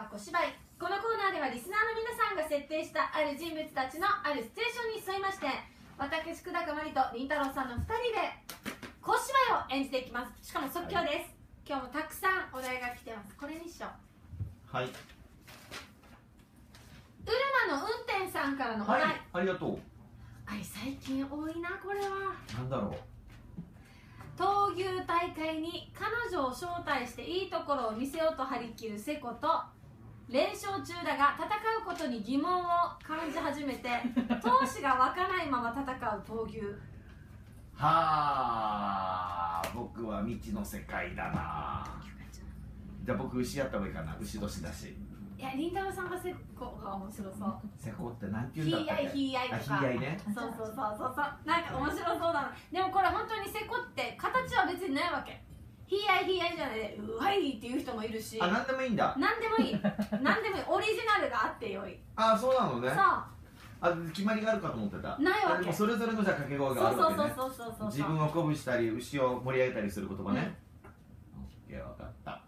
は小芝居このコーナーではリスナーの皆さんが設定したある人物たちのあるシチュエーションに沿いまして私久高まりとりんたろーさんの2人で小芝居を演じていきます。しかも即興です、今日もたくさんお題が来てます。これにしよう。はい。ウルマの運転さんからのおはい題、ありがとう。あれ最近多いなこれは。なんだろう。闘牛大会に彼女を招待していいところを見せようと張り切るセコと連勝中だが戦うことに疑問を感じ始めて 闘志が湧かないまま戦う闘牛。はあ僕は未知の世界だな。じゃあ僕牛やった方がいいかな。牛年だし。いやりんたろーさんがセコが面白そう。セコってなんてひ言うんだったっけ？いあいひいあいひいあいね。そうそうそうそうそう。なんか面白そうだな。でもこれ本当にセコって形は別にないわけひいあいひいあいじゃないでうわいっていう人もいるし。あなんでもいいんだ。何でもいい。何でもいい。オリジナルがあってよい。あそうなのね。さあ決まりがあるかと思ってた。ないわけ。もそれぞれのじゃあ掛け声があそうそうるわけね。そうそうそうそう自分を鼓舞したり牛を盛り上げたりする言葉ね、オッケー分かった。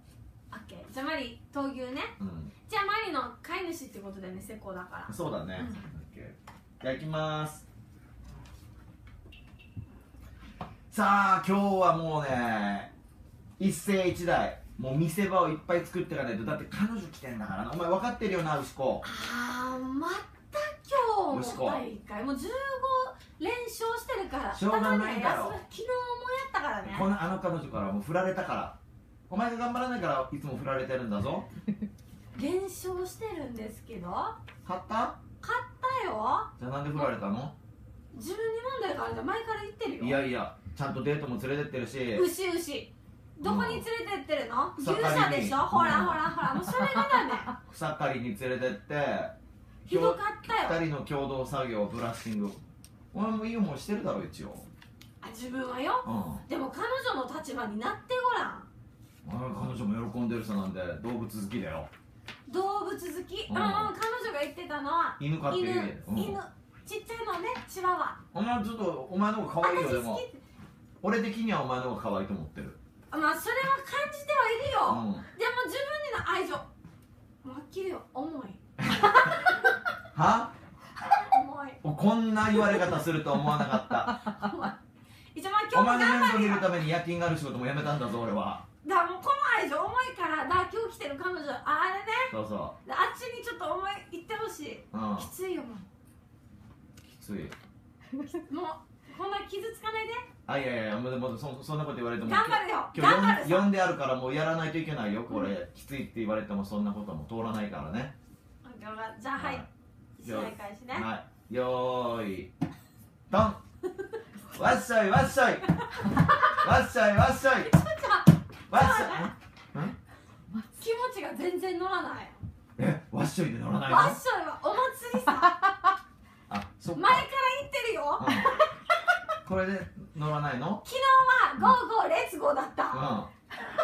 オッケー。じゃあマリ闘牛ね。うん。じゃあマリの飼い主ってことでねセコだから。そうだね、うん。オッケー。じゃあ行きます。さあ今日はもうね一世一代もう見せ場をいっぱい作っていかないと。だって彼女来てんだからな。お前分かってるよな牛子。あーまた今日も大会。もう15連勝してるから。しょうがないだろ。昨日もやったからね。このあの彼女からもう振られたから。お前が頑張らないからいつも振られてるんだぞ。連勝してるんですけど。勝った？勝ったよ。じゃあなんで振られたの？自分に問題があるじゃん前から言ってるよ。いやいやちゃんとデートも連れてってるし。牛牛どこに連れてってるの、牛草刈りに。舎でしょ？ほらうんほらほら。もうそれがダメ草刈りに連れてってひどかったよ。2人の共同作業ブラッシング。お前もいい思いしてるだろ一応。あ自分はよ。うん。でも彼女の立場になってごらん。あ彼女も喜んでる人なんで動物好きだよ。動物好き、うん、うん、彼女が言ってたのは。犬飼って犬るうん。犬。ちっちゃいのねチワワ。お前ちょっとお前の方が可愛いよでも。俺的にはお前の方が可愛いと思ってる。あまあそれは感じてはいるよ、うん。でも自分にの愛情。はっきりよ。重い。は？重い。おこんな言われ方すると思わなかった。一応まあ今お日も前の面倒見るために夜勤がある仕事も辞めたんだぞ俺は。だからもうこの愛情重いからだ今日来てる彼女ああれね。そうそであっちにちょっと思い言ってほしい、ううん。きついよもきつい。うもうこんな傷つかないで。あいやいやいやもうでもそそんなこと言われても頑張るよ。今頑張る日呼んであるからもうやらないといけないよこれ、きついって言われてもそんなことも通らないからね。じゃあはい、はい。試合開始ね。はい。よーい。ドン。わっしょいわっしょい。わっしょいわっしょい。わっしょ気持ちが全然乗らない。いえ？わっしょいで乗らないの？ワッショイはお祭りさあそっ前からか、言ってるようんこれで乗らないの？昨日は go go let's go だった、うん。今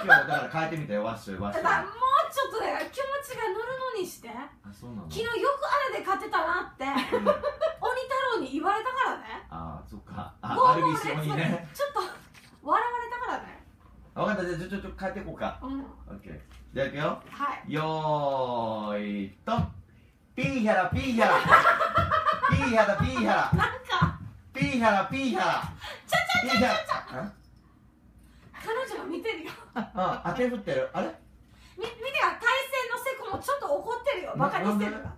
日だから変えてみたよわっしょいわっしょいだからもうちょっとだから気持ちが乗るのにして。あそうなの？昨日よくあれで勝てたなって。うん。鬼太郎に言われたからね。あそっか。あ go go let's go 鬼ね。ちょっと笑われたからね。分かった。じゃあちょちょちょ変えていこうか。うん。オッケー。じゃあいくよ。はい。よーいと。ピーヒャラピーヒャラ。ピーヒャラピーヒャラ ピーヒャラピーヒャラちゃちゃピーヒャラ彼女が見てるよ。ああ手振ってる。あれ？み見てよ対戦のセコもちょっと怒ってるよ。バカにしてる。から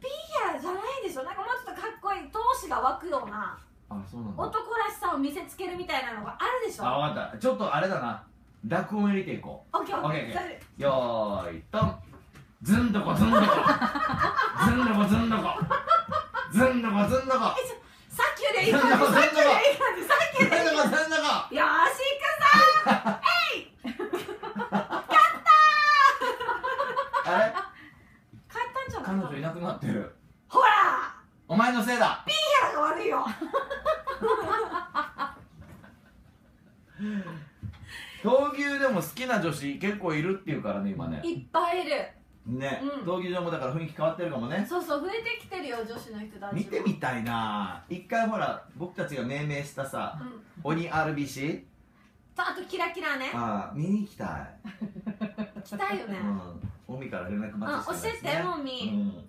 ピーヒャラじゃないでしょ。なんかもうちょっとかっこいい闘志が湧くような。あそうなんだ男らしさを見せつけるみたいなのがあるでしょ。あ分かった。ちょっとあれだな。濁音入れていこオッケーオッケー。オッケーオッケー。よーいとずんどこずんどこ。ずんどこずんどこずんどこ。ずんどこいい感じさっきよりいい感じさっきよりいい感ずんどこずんどこじよーし行くぞあれ帰ったんじゃ彼ない女いなくなってるほらお前のせいだピーヒャラが悪いよ闘牛でも好きな女子結構いるっていうからね今ね。いっぱいいる。ね、うん。闘牛場もだから雰囲気変わってるかもね。そうそう増えてきてるよ女子の人たちも。見てみたいな。一回ほら僕たちが命名したさうん。鬼 RBC とあとキラキラね。ああ見に行きたい、来たいよね、うん、オミから連絡うん待ちしてます、ね、教えてもみ。うん。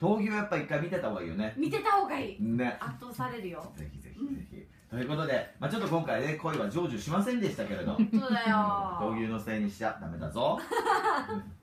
闘牛はやっぱ一回見てた方がいいよね。見てた方がいい。ね。圧倒されるよ。ぜひぜひぜひ、ということで、まあ、ちょっと今回ね恋は成就しませんでしたけれど。そうだよ。闘牛のせいにしちゃダメだぞ